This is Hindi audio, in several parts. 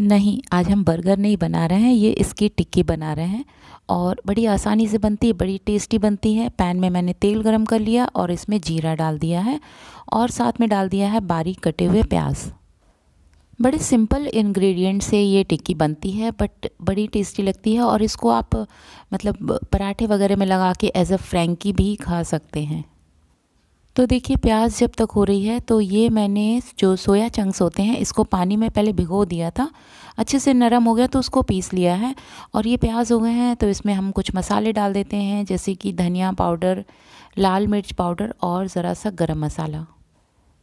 नहीं, आज हम बर्गर नहीं बना रहे हैं, ये इसकी टिक्की बना रहे हैं और बड़ी आसानी से बनती है, बड़ी टेस्टी बनती है। पैन में मैंने तेल गरम कर लिया और इसमें जीरा डाल दिया है और साथ में डाल दिया है बारीक कटे हुए प्याज। बड़े सिंपल इंग्रेडिएंट से ये टिक्की बनती है बट बड़ी टेस्टी लगती है और इसको आप मतलब पराठे वगैरह में लगा के एज अ फ्रैंकी भी खा सकते हैं। तो देखिए, प्याज जब तक हो रही है तो ये मैंने जो सोया चंक्स होते हैं, इसको पानी में पहले भिगो दिया था। अच्छे से नरम हो गया तो उसको पीस लिया है। और ये प्याज हो गए हैं तो इसमें हम कुछ मसाले डाल देते हैं, जैसे कि धनिया पाउडर, लाल मिर्च पाउडर और ज़रा सा गरम मसाला।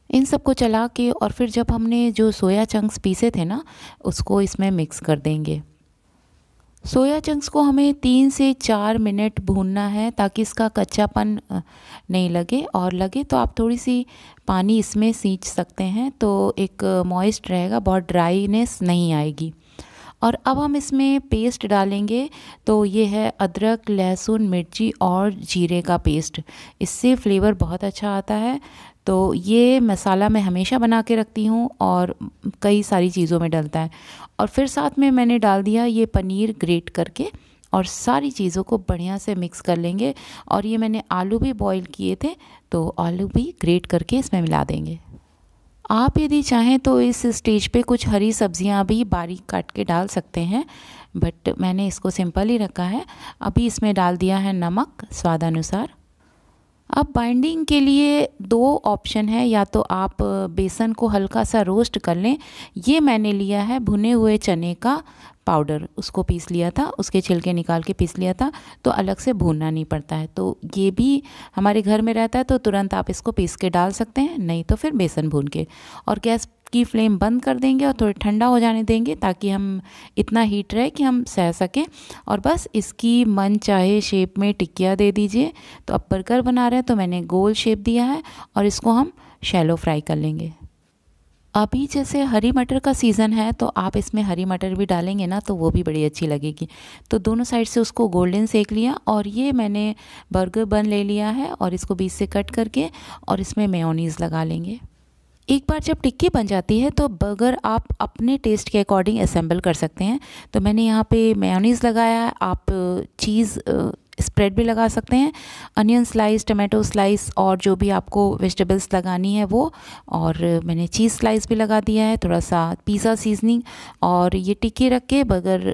इन सबको चला के और फिर जब हमने जो सोया चंक्स पीसे थे ना, उसको इसमें मिक्स कर देंगे। सोया चंक्स को हमें तीन से चार मिनट भूनना है ताकि इसका कच्चापन नहीं लगे। और लगे तो आप थोड़ी सी पानी इसमें सींच सकते हैं तो एक मॉइस्ट रहेगा, बहुत ड्राईनेस नहीं आएगी। और अब हम इसमें पेस्ट डालेंगे तो ये है अदरक, लहसुन, मिर्ची और जीरे का पेस्ट इससे फ्लेवर बहुत अच्छा आता है। तो ये मसाला मैं हमेशा बना के रखती हूँ और कई सारी चीज़ों में डलता है। और फिर साथ में मैंने डाल दिया ये पनीर ग्रेट करके और सारी चीज़ों को बढ़िया से मिक्स कर लेंगे। और ये मैंने आलू भी बॉईल किए थे तो आलू भी ग्रेट करके इसमें मिला देंगे। आप यदि चाहें तो इस स्टेज पे कुछ हरी सब्ज़ियाँ भी बारीक काट के डाल सकते हैं बट मैंने इसको सिंपल ही रखा है। अभी इसमें डाल दिया है नमक, स्वादानुसार। अब बाइंडिंग के लिए दो ऑप्शन है, या तो आप बेसन को हल्का सा रोस्ट कर लें। ये मैंने लिया है भुने हुए चने का पाउडर उसको पीस लिया था, उसके छिलके निकाल के पीस लिया था तो अलग से भूनना नहीं पड़ता है। तो ये भी हमारे घर में रहता है तो तुरंत आप इसको पीस के डाल सकते हैं, नहीं तो फिर बेसन भून के। और गैस की फ्लेम बंद कर देंगे और थोड़ा ठंडा हो जाने देंगे ताकि हम इतना हीट रहे कि हम सह सकें। और बस इसकी मन चाहे शेप में टिक्किया दे दीजिए। तो अब बर्गर बना रहे हैं तो मैंने गोल शेप दिया है और इसको हम शैलो फ्राई कर लेंगे। अभी जैसे हरी मटर का सीज़न है तो आप इसमें हरी मटर भी डालेंगे ना तो वो भी बड़ी अच्छी लगेगी। तो दोनों साइड से उसको गोल्डन सेक लिया और ये मैंने बर्गर बन ले लिया है और इसको बीच से कट करके और इसमें मेयोनीज़ लगा लेंगे। एक बार जब टिक्की बन जाती है तो बर्गर आप अपने टेस्ट के अकॉर्डिंग असेंबल कर सकते हैं। तो मैंने यहाँ पे मेयोनीज़ लगाया है आप चीज़ स्प्रेड भी लगा सकते हैं। अनियन स्लाइस टमाटो स्लाइस और जो भी आपको वेजिटेबल्स लगानी है वो, और मैंने चीज़ स्लाइस भी लगा दिया है, थोड़ा सा पिज़्ज़ा सीजनिंग और ये टिक्की रख के बगर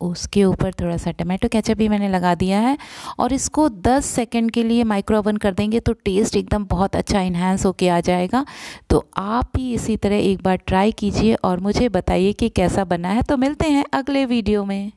उसके ऊपर थोड़ा सा टमाटो केचप भी मैंने लगा दिया है और इसको 10 सेकंड के लिए माइक्रो ओवन कर देंगे तो टेस्ट एकदम बहुत अच्छा इन्हेंस होके आ जाएगा। तो आप भी इसी तरह एक बार ट्राई कीजिए और मुझे बताइए कि कैसा बना है। तो मिलते हैं अगले वीडियो में।